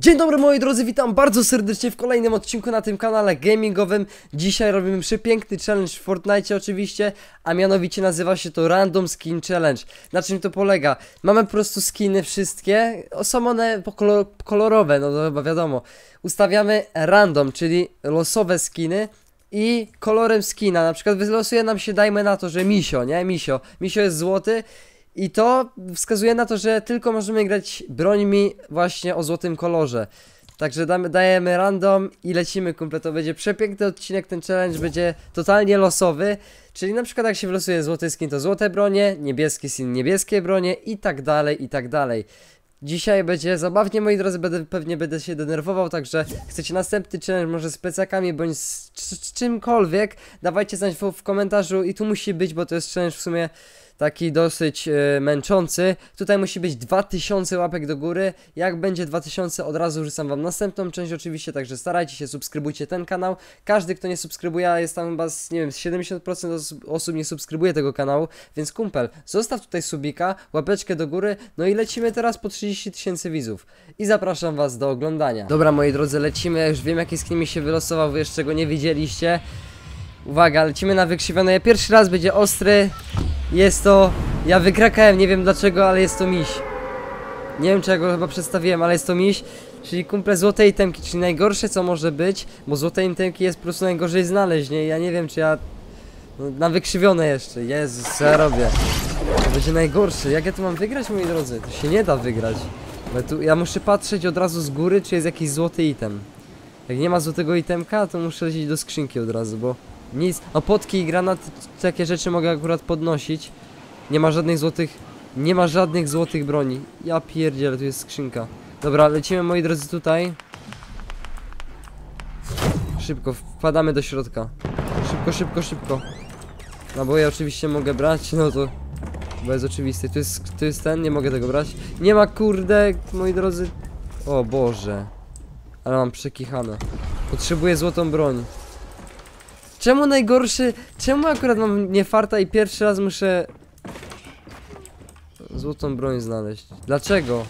Dzień dobry moi drodzy, witam bardzo serdecznie w kolejnym odcinku na tym kanale gamingowym Dzisiaj robimy przepiękny challenge w Fortnite oczywiście A mianowicie nazywa się to Random Skin Challenge Na czym to polega? Mamy po prostu skiny wszystkie Są one kolorowe, no to chyba wiadomo Ustawiamy random, czyli losowe skiny i kolorem skina, na przykład wylosuje nam się, dajmy na to, że misio, nie? Misio. Misio jest złoty i to wskazuje na to, że tylko możemy grać brońmi właśnie o złotym kolorze. Także damy, dajemy random i lecimy kumple, to będzie przepiękny odcinek, ten challenge będzie totalnie losowy. Czyli na przykład jak się wylosuje złoty skin to złote bronie, niebieski skin niebieskie bronie i tak dalej, i tak dalej. Dzisiaj będzie zabawnie moi drodzy, będę, pewnie będę się denerwował, także chcecie następny challenge może z plecakami bądź z czymkolwiek Dawajcie znać w, w komentarzu i tu musi być, bo to jest challenge w sumie taki dosyć e, męczący. Tutaj musi być 2000 łapek do góry. Jak będzie 2000, od razu rzucam wam następną część oczywiście, także starajcie się, subskrybujcie ten kanał. Każdy, kto nie subskrybuje, a jest tam chyba, z, nie wiem, z 70% os osób nie subskrybuje tego kanału, więc kumpel, zostaw tutaj subika, łapeczkę do góry, no i lecimy teraz po 30 tysięcy widzów. I zapraszam was do oglądania. Dobra, moi drodzy, lecimy, już wiem jaki skin mi się wylosował, wy jeszcze go nie widzieliście. Uwaga, lecimy na wykrzywione. Pierwszy raz będzie ostry. Jest to... Ja wykrakałem, nie wiem dlaczego, ale jest to miś. Nie wiem czego chyba przedstawiłem, ale jest to miś. Czyli kumple złotej itemki, czyli najgorsze co może być, bo złote itemki jest po prostu najgorzej znaleźć, nie? Ja nie wiem czy ja... No, na wykrzywione jeszcze, Jezus, co ja robię? To będzie najgorsze, jak ja tu mam wygrać moi drodzy? To się nie da wygrać. Bo tu, ja muszę patrzeć od razu z góry, czy jest jakiś złoty item. Jak nie ma złotego itemka, to muszę lecieć do skrzynki od razu, bo... Nic, no potki i granaty, takie rzeczy mogę akurat podnosić. Nie ma żadnych złotych, nie ma żadnych złotych broni. Ja pierdzielę, tu jest skrzynka. Dobra, lecimy moi drodzy tutaj. Szybko, wpadamy do środka. Szybko, szybko, szybko. Naboje oczywiście mogę brać, no to Bo jest oczywiste, tu jest, tu jest ten, nie mogę tego brać. Nie ma kurde, moi drodzy. O Boże. Ale mam przekichane. Potrzebuję złotą broń Czemu najgorszy... Czemu akurat mam nie farta i pierwszy raz muszę... Złotą broń znaleźć. Dlaczego?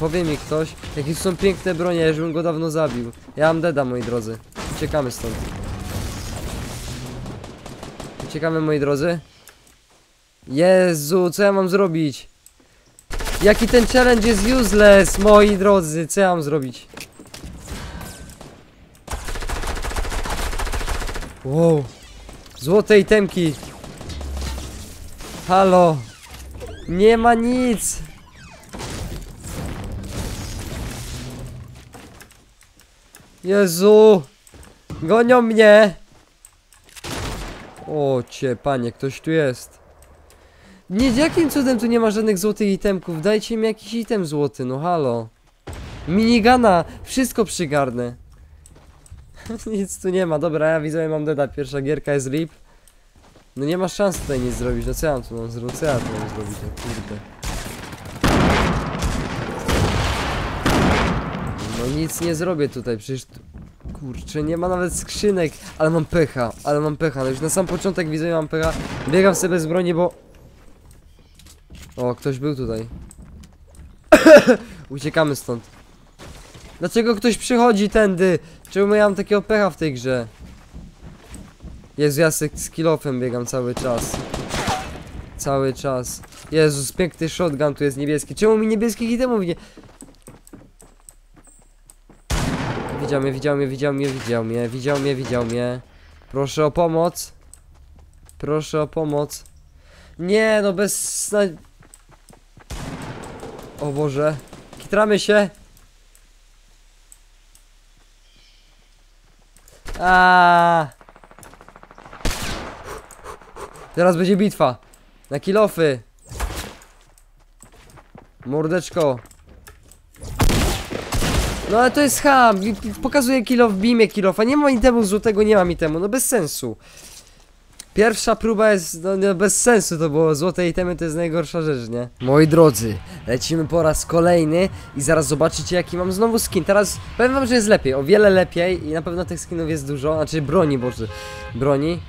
Powie mi ktoś, jakie są piękne bronie, ja już bym go dawno zabił. Ja mam deda, moi drodzy. Uciekamy stąd. Uciekamy, moi drodzy. Jezu, co ja mam zrobić? Jaki ten challenge jest useless, moi drodzy, co ja mam zrobić? Wow. Złote itemki. Halo. Nie ma nic. Jezu. Gonią mnie. O cię, panie, ktoś tu jest. Nie, jakim cudem tu nie ma żadnych złotych itemków? Dajcie mi jakiś item złoty, no halo. Minigana, wszystko przygarnę. nic tu nie ma, dobra, ja widzę, mam deda, pierwsza gierka jest rip. No nie ma szans tutaj nic zrobić, no co ja mam tu mam zrobić, co ja tu mam zrobić, no kurde. No nic nie zrobię tutaj, przecież tu... Kurczę, nie ma nawet skrzynek, ale mam pecha, ale mam pecha, no już na sam początek widzę, mam pecha. Biegam sobie bez broni, bo... O, ktoś był tutaj. Uciekamy stąd. Dlaczego ktoś przychodzi tędy? Czemu ja mam takiego pecha w tej grze? Jezu, ja z kilofem biegam cały czas. Cały czas. Jezus, piękny shotgun tu jest niebieski. Czemu mi niebieskich itemów nie... Widział mnie, widział mnie, widział mnie, widział mnie, widział mnie, widział mnie. Proszę o pomoc. Proszę o pomoc. Nie, no bez... O Boże. Kitramy się. A. Teraz będzie bitwa. Na kilofy. Mordeczko. No ale to jest ham. Pokazuje kilof, bimie kilofa. Nie ma temu złotego, nie ma mi temu. No bez sensu. Pierwsza próba jest, no, no bez sensu to było, złote itemy to jest najgorsza rzecz, nie? Moi drodzy, lecimy po raz kolejny i zaraz zobaczycie jaki mam znowu skin. Teraz powiem wam, że jest lepiej, o wiele lepiej i na pewno tych skinów jest dużo, znaczy broni, boże, broni.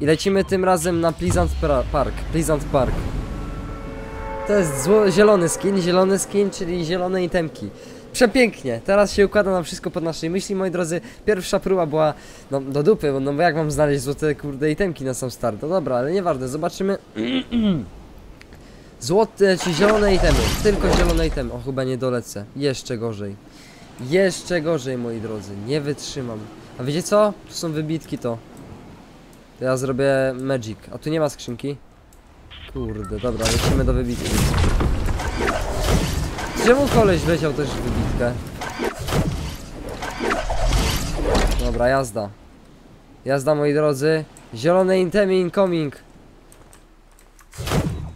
I lecimy tym razem na Pleasant Park, Pleasant Park. To jest zielony skin, zielony skin, czyli zielone itemki. Przepięknie, teraz się układa nam wszystko pod naszej myśli, moi drodzy. Pierwsza próba była, no, do dupy, bo, no bo jak mam znaleźć złote, kurde, itemki na sam start? No dobra, ale nieważne, zobaczymy. Złote, czy zielone itemy, tylko zielone itemy. O, chyba nie dolecę, jeszcze gorzej. Jeszcze gorzej, moi drodzy, nie wytrzymam. A wiecie co? Tu są wybitki to. To ja zrobię magic, a tu nie ma skrzynki. Kurde, dobra, lecimy do wybitki. Czemu koleś wleciał też w Dobra, jazda. Jazda, moi drodzy. Zielone intemy incoming.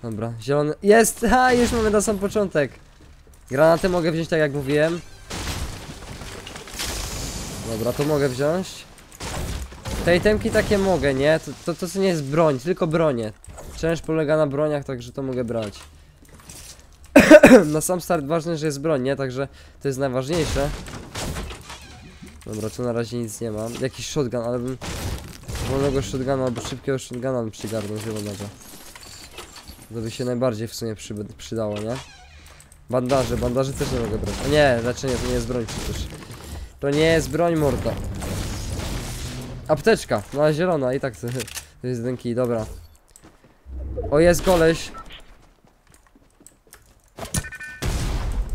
Dobra, zielony... Jest! Ha, już mamy na sam początek. Granaty mogę wziąć tak jak mówiłem. Dobra, to mogę wziąć. Te itemki takie mogę, nie? To, to, to co nie jest broń, tylko bronie. Część polega na broniach, także to mogę brać. na sam start ważne, że jest broń, nie? Także to jest najważniejsze. Dobra, tu na razie nic nie mam. Jakiś shotgun, ale bym wolnego shotguna albo szybkiego shotguna bym przygarnął zielonego. To by się najbardziej w sumie przy, przydało, nie? Bandaże, bandaże też nie mogę brać. Nie, leczenie to nie jest broń przecież. To nie jest broń, morda. Apteczka, no a zielona i tak to, to jest jeden kij, dobra. O, jest koleś.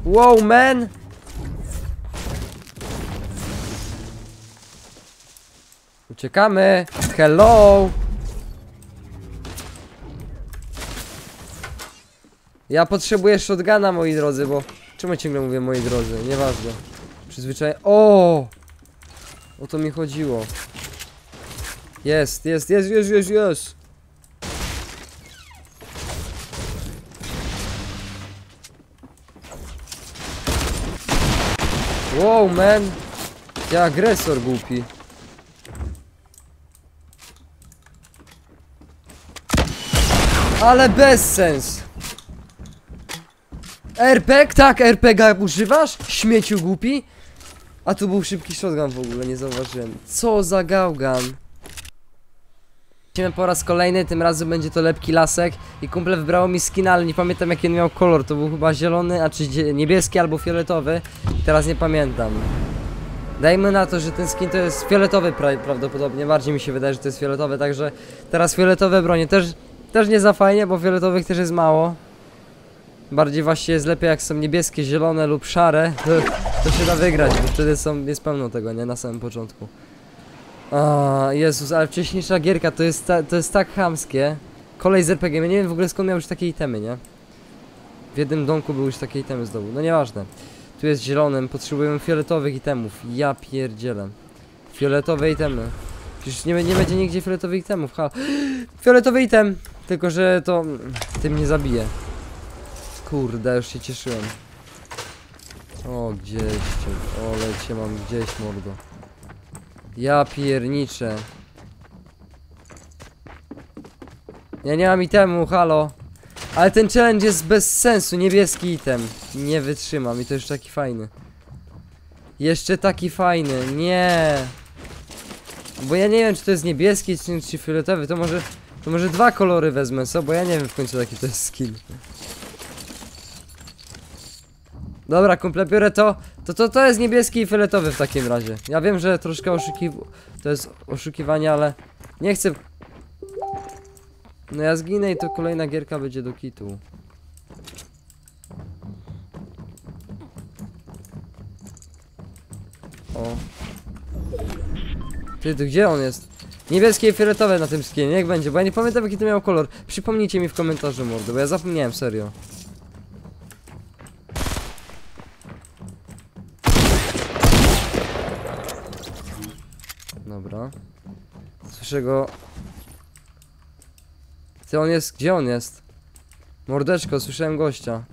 Wow, man! Uciekamy! Hello! Ja potrzebuję shotguna, moi drodzy, bo... Czemu ciągle mówię, moi drodzy? Nieważne. Przyzwyczaj... O! O to mi chodziło. Jest, jest, jest, jest, jest, jest! Man! Ja agresor głupi. Ale bez sens. RPG? Tak, RPG używasz? Śmieciu głupi? A tu był szybki shotgun w ogóle, nie zauważyłem. Co za gałgan. Lecimy po raz kolejny, tym razem będzie to lepki lasek i kumple wybrało mi skin, ale nie pamiętam jaki on miał kolor, to był chyba zielony, a czy niebieski albo fioletowy, teraz nie pamiętam. Dajmy na to, że ten skin to jest fioletowy pra prawdopodobnie, bardziej mi się wydaje, że to jest fioletowy, także teraz fioletowe bronie też, też nie za fajnie, bo fioletowych też jest mało. Bardziej właśnie jest lepiej jak są niebieskie, zielone lub szare, to, to się da wygrać, bo wtedy są, jest pełno tego, nie? Na samym początku. A, Jezus, ale wcześniejsza gierka to jest, ta, to jest tak chamskie. Kolej z RPG, ja nie wiem w ogóle skąd miał już takie itemy, nie? W jednym domku były już takie itemy zdobył, no nieważne. Tu jest zielonym, potrzebujemy fioletowych itemów, ja pierdzielę. Fioletowe itemy. Przecież nie, nie będzie nigdzie fioletowych itemów, ha. Fioletowy item, tylko że to tym nie zabije. Kurde, już się cieszyłem. O, gdzieś cię, o, cię mam gdzieś, mordo. Ja pierniczę. Ja nie mam itemu, halo. Ale ten challenge jest bez sensu, niebieski item. Nie wytrzymam i to jeszcze taki fajny. Jeszcze taki fajny, nie. Bo ja nie wiem, czy to jest niebieski, czy, czy fioletowy, to może... To może dwa kolory wezmę, co? Bo ja nie wiem w końcu jaki to jest skin. Dobra, kumple, biorę to. To, to. to jest niebieski i fioletowy w takim razie. Ja wiem, że troszkę oszukiw... To jest oszukiwanie, ale... Nie chcę... No ja zginę i to kolejna gierka będzie do kitu. O. Ty, to gdzie on jest? Niebieskie i fioletowe na tym skinie, niech będzie, bo ja nie pamiętam jaki to miał kolor. Przypomnijcie mi w komentarzu mordy, bo ja zapomniałem, serio. Dobra. Słyszę go. Ty on jest. Gdzie on jest? Mordeczko, słyszałem gościa.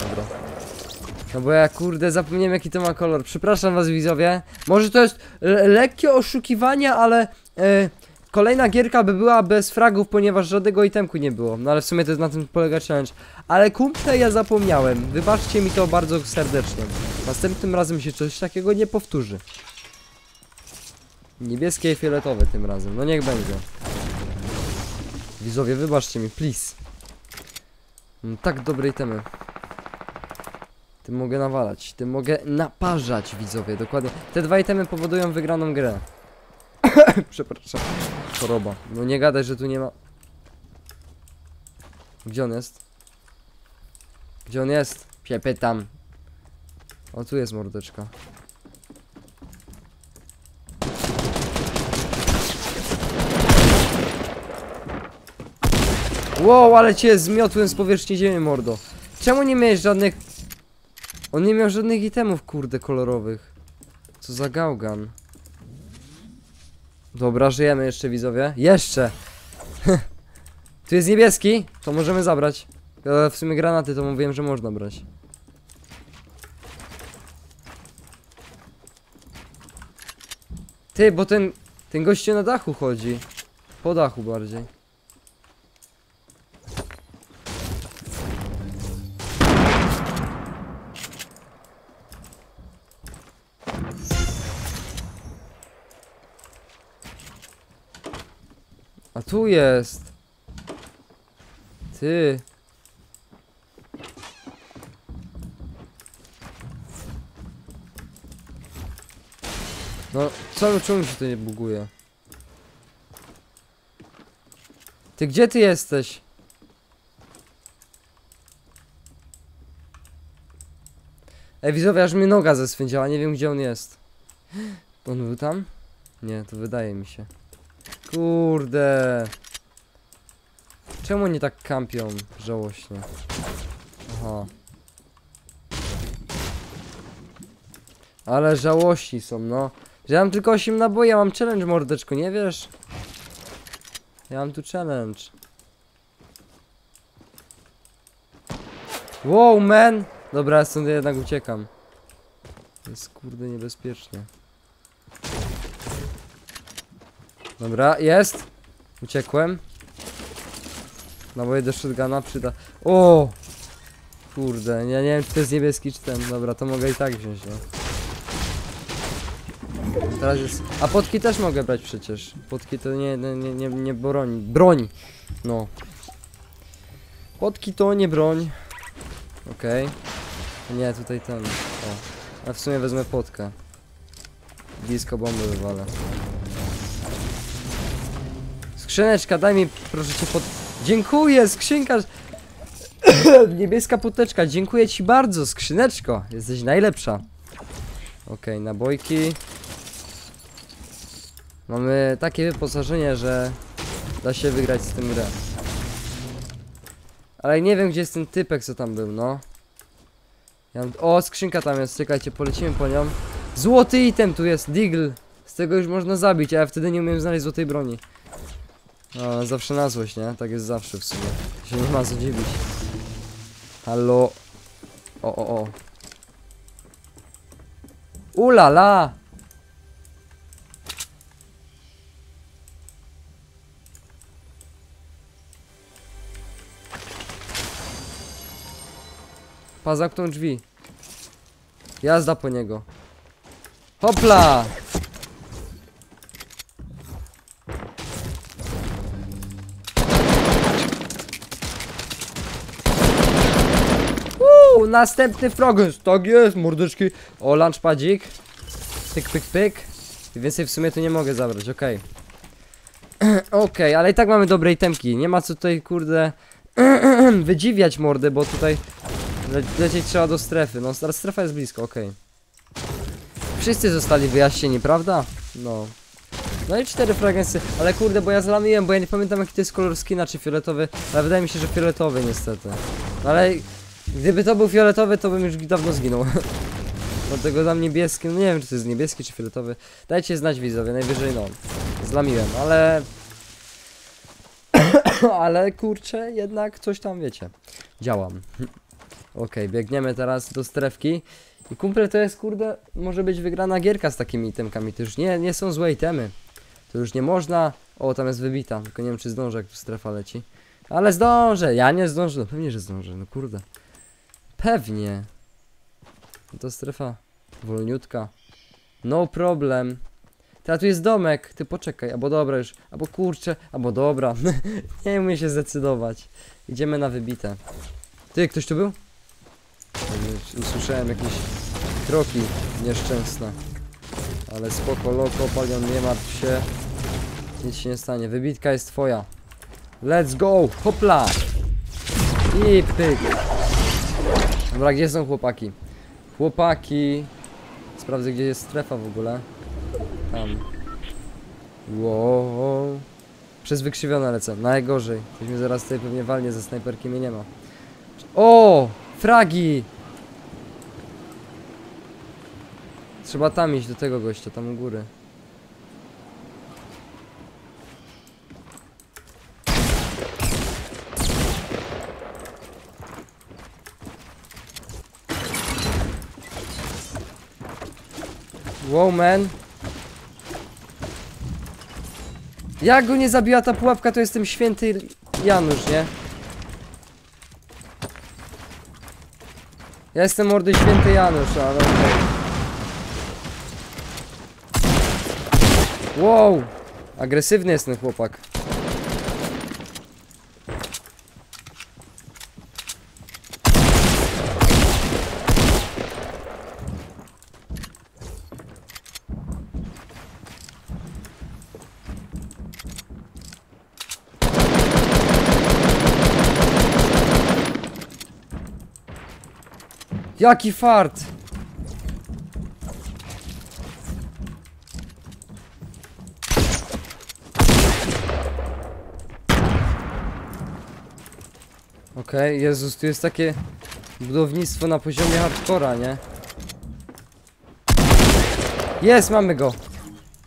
Dobra. No bo ja kurde zapomniałem jaki to ma kolor. Przepraszam was widzowie. Może to jest le lekkie oszukiwanie, ale e, kolejna gierka by była bez fragów, ponieważ żadnego itemku nie było. No ale w sumie to jest na tym polega challenge. Ale kumple ja zapomniałem. Wybaczcie mi to bardzo serdecznie. Następnym razem się coś takiego nie powtórzy. Niebieskie i fioletowe tym razem. No niech będzie. Widzowie, wybaczcie mi, please. Mam tak dobrej temy. Tym mogę nawalać, tym mogę naparzać widzowie, dokładnie. Te dwa itemy powodują wygraną grę. Przepraszam. Choroba. No nie gadaj, że tu nie ma... Gdzie on jest? Gdzie on jest? Się pytam. O, tu jest mordeczka. Wow, ale cię zmiotłem z powierzchni ziemi, mordo. Czemu nie miałeś żadnych... On nie miał żadnych itemów, kurde, kolorowych. Co za gałgan. Dobra, żyjemy jeszcze, widzowie. Jeszcze! tu jest niebieski, to możemy zabrać. E, w sumie granaty to mówiłem, że można brać. Ty, bo ten... Ten gościu na dachu chodzi. Po dachu bardziej. Tu jest. Ty. No, co, czemu się to nie buguje? Ty, gdzie ty jesteś? Ej, widzowie, aż mi noga zeswędziała, nie wiem gdzie on jest. On był tam? Nie, to wydaje mi się. Kurde. Czemu oni tak kampią żałośnie? Aha. Ale żałości są, no. Ja mam tylko 8 naboi, ja mam challenge, mordeczko, nie wiesz? Ja mam tu challenge. Wow, man! Dobra, stąd jednak uciekam. Jest kurde niebezpiecznie. Dobra, jest! Uciekłem. Naboje do shotguna przyda. O! Kurde, ja nie wiem czy to jest niebieski czy ten. Dobra, to mogę i tak wziąć, no. Teraz jest... A potki też mogę brać przecież. Potki to nie, nie, nie, nie, broni. Broń! No. Potki to nie broń. Okej. Nie, tutaj ten. O. A w sumie wezmę potkę. Blisko bomby wywalę. Skrzyneczka, daj mi proszę cię pod... Dziękuję, skrzynka! Niebieska puteczka, dziękuję ci bardzo, skrzyneczko. Jesteś najlepsza. Okej, nabojki. Mamy takie wyposażenie, że da się wygrać z tym grę. Ale nie wiem, gdzie jest ten typek, co tam był, no. Ja mam... O, skrzynka tam jest, czekajcie, polecimy po nią. Złoty item tu jest, Deagle. Z tego już można zabić, a ja wtedy nie umiem znaleźć złotej broni. No, zawsze na złość, nie? Tak jest zawsze w sumie. Się nie ma co dziwić. Halo. O, o, o. Ulala! Pa, zamknął drzwi. Jazda po niego. Hopla! Następny fragment. Tak jest, mordeczki. O, lunchpadzik. Pyk, pyk, pyk. I więcej w sumie tu nie mogę zabrać, okej. Okej, ale i tak mamy dobre itemki. Nie ma co tutaj, kurde, wydziwiać mordę, bo tutaj le lecieć trzeba do strefy. No, strefa jest blisko, okej. Wszyscy zostali wyjaśnieni, prawda? No. No i cztery fragmenty, ale kurde, bo ja zlamiłem, bo ja nie pamiętam jaki to jest kolor skina, czy fioletowy, ale wydaje mi się, że fioletowy niestety. No ale gdyby to był fioletowy, to bym już dawno zginął. Dlatego dam niebieski, no nie wiem czy to jest niebieski czy fioletowy. Dajcie znać widzowie, najwyżej no. Zlamiłem, ale... ale kurczę, jednak coś tam wiecie. Działam. Okej, biegniemy teraz do strefki. I kumple to jest kurde, może być wygrana gierka z takimi itemkami. To już nie, nie są złe itemy. To już nie można. O, tam jest wybita. Tylko nie wiem czy zdążę, jak tu strefa leci. Ale zdążę! Ja nie zdążę. No pewnie, że zdążę. No kurde. Pewnie. To strefa wolniutka. No problem. Teraz tu jest domek. Ty poczekaj. Albo dobra już. Albo kurczę. Albo dobra. nie umiem się zdecydować. Idziemy na wybite. Ty, ktoś tu był? Usłyszałem jakieś kroki nieszczęsne. Ale spoko, loko, palion, nie martw się. Nic się nie stanie. Wybitka jest twoja. Let's go! Hopla! I pyk. Dobra, gdzie są chłopaki? Chłopaki. Sprawdzę, gdzie jest strefa w ogóle. Tam. Wow. Przez wykrzywione lecę. Najgorzej. Ktoś mnie zaraz tutaj pewnie walnie ze snajperki, mnie nie ma. O! Fragi! Trzeba tam iść do tego gościa, tam u góry. Wow, man. Jak go nie zabiła ta pułapka, to jestem święty Janusz, nie? Ja jestem mordy święty Janusz, ale okej. Wow! Agresywny jest ten chłopak. Jaki fart! Okej, Jezus, tu jest takie budownictwo na poziomie hardcora, nie? Jest, mamy go!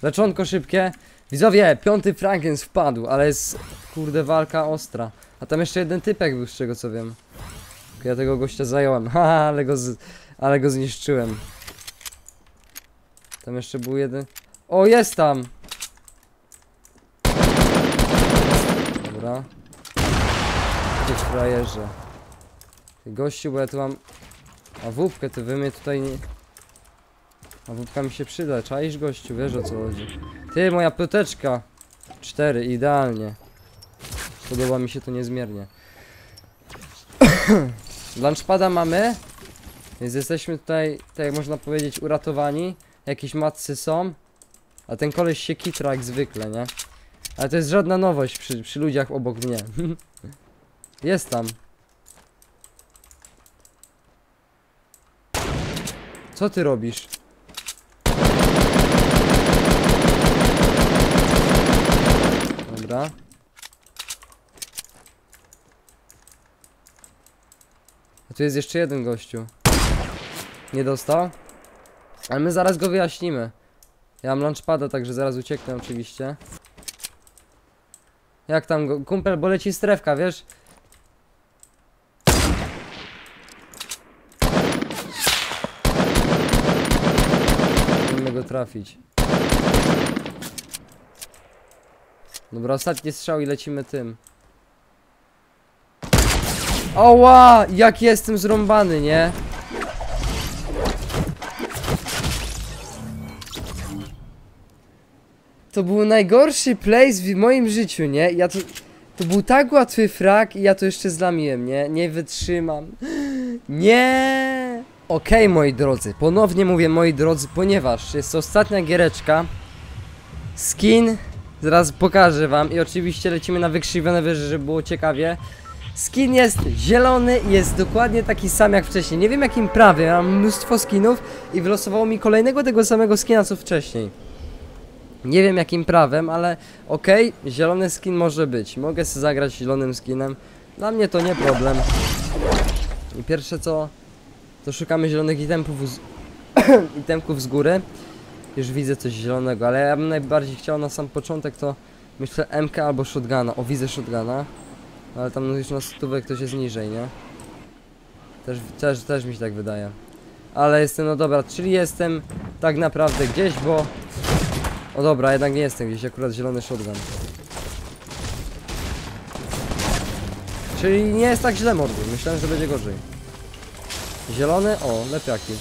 Leczonko szybkie. Widzowie, piąty Frankens wpadł, ale jest, kurde, walka ostra. A tam jeszcze jeden typek był, z czego co wiem. Ja tego gościa zająłem, haha, ale go, z, ale go zniszczyłem. Tam jeszcze był jeden. O, jest tam! Dobra. Ty frajerze. Ty gościu, bo ja tu mam... A wódkę, ty wy mnie tutaj nie... A wódka mi się przyda, czaisz gościu, wiesz o co chodzi. Ty, moja piąteczka! Cztery, idealnie. Podoba mi się to niezmiernie. Lunchpada mamy. Więc jesteśmy tutaj, tak jak można powiedzieć, uratowani. Jakieś matcy są. A ten koleś się kitra jak zwykle, nie? Ale to jest żadna nowość przy, przy ludziach obok mnie. jest tam. Co ty robisz? Dobra. Tu jest jeszcze jeden gościu. Nie dostał? Ale my zaraz go wyjaśnimy. Ja mam launchpada, także zaraz ucieknę oczywiście. Jak tam go? Kumpel, bo leci strefka, wiesz? Musimy go trafić. Dobra, ostatni strzał i lecimy tym. Oła! Jak jestem zrąbany, nie? To był najgorszy place w moim życiu, nie? Ja to... To był tak łatwy frak i ja to jeszcze zlamiłem, nie? Nie wytrzymam. Nie! Okej, moi drodzy, ponownie mówię moi drodzy, ponieważ jest to ostatnia giereczka. Skin, zaraz pokażę wam i oczywiście lecimy na wykrzywione wyżej, żeby było ciekawie. Skin jest zielony i jest dokładnie taki sam jak wcześniej. Nie wiem jakim prawem, mam mnóstwo skinów i wylosowało mi kolejnego tego samego skina co wcześniej. Nie wiem jakim prawem, ale okej, zielony skin może być. Mogę sobie zagrać zielonym skinem. Dla mnie to nie problem. I pierwsze co, to szukamy zielonych itemków z, itemków z góry. Już widzę coś zielonego, ale ja bym najbardziej chciał na sam początek to myślę MK albo shotguna. O, widzę shotguna. Ale tam już na stówek ktoś jest niżej, nie? Też, też, też mi się tak wydaje. Ale jestem, no dobra, czyli jestem tak naprawdę gdzieś, bo... O dobra, jednak nie jestem gdzieś, akurat zielony shotgun. Czyli nie jest tak źle mordy, myślałem, że będzie gorzej. Zielony? O, lepiaki.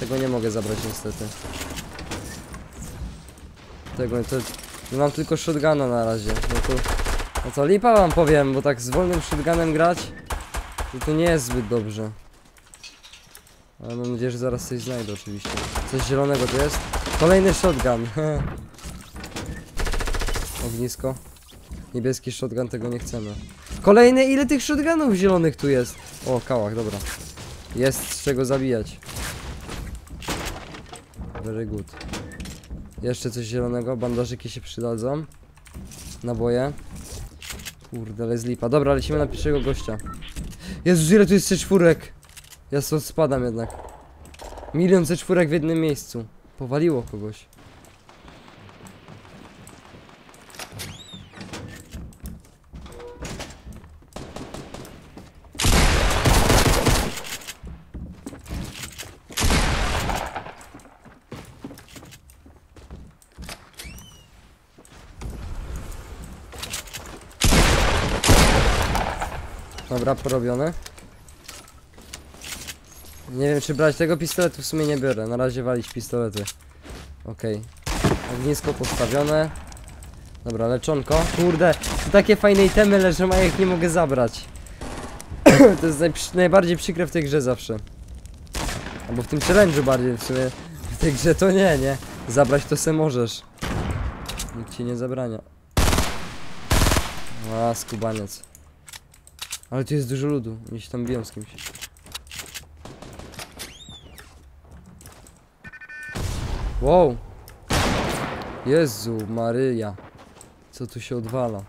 Tego nie mogę zabrać niestety. Tego, to... Mam tylko shotguna na razie. No to... No co, lipa wam powiem, bo tak z wolnym shotgunem grać To, to nie jest zbyt dobrze. Ale mam nadzieję, że zaraz coś znajdę oczywiście. Coś zielonego tu jest? Kolejny shotgun. Ognisko. Niebieski shotgun, tego nie chcemy. Kolejne, ile tych shotgunów zielonych tu jest? O, kałach, dobra. Jest z czego zabijać. Very good. Jeszcze coś zielonego, bandażyki się przydadzą. Naboje. Kurde, ale jest lipa. Dobra, lecimy na pierwszego gościa. Jezus, ile tu jest C4? Ja stąd spadam jednak. Milion C4 w jednym miejscu. Powaliło kogoś. Dobra, porobione. Nie wiem, czy brać tego pistoletu, w sumie nie biorę. Na razie walić pistolety. Okej. Ognisko postawione. Dobra, leczonko. Kurde, tu takie fajne itemy leżą, a ja ich nie mogę zabrać. to jest najprzy- najbardziej przykre w tej grze zawsze. Albo w tym challenge'u bardziej, w sumie. W tej grze to nie, nie. Zabrać to se możesz. Nikt ci nie zabrania. A, skubaniec. Ale tu jest dużo ludu. Oni się tam biją z kimś. Wow! Jezu, Maryja. Co tu się odwala?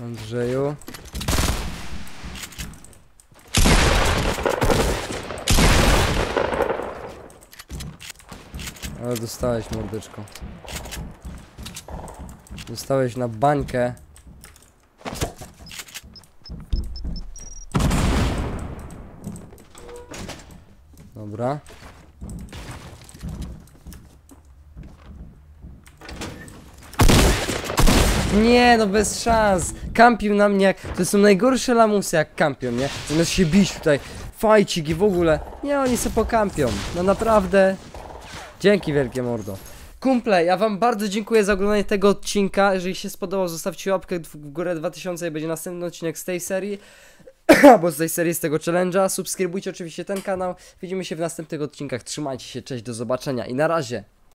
Andrzeju. Ale dostałeś mordeczko. Dostałeś na bańkę. Dobra. Nie, no bez szans. Kampił na mnie jak... To są najgorsze lamusy jak kampią, nie? Zamiast się bić tutaj, fajcik i w ogóle. Nie, oni se pokampią. No naprawdę. Dzięki wielkie mordo. Kumple, ja wam bardzo dziękuję za oglądanie tego odcinka. Jeżeli się spodobał, zostawcie łapkę w górę 2000 i będzie następny odcinek z tej serii. Albo z tej serii, z tego challenge'a. Subskrybujcie oczywiście ten kanał. Widzimy się w następnych odcinkach. Trzymajcie się, cześć, do zobaczenia i na razie.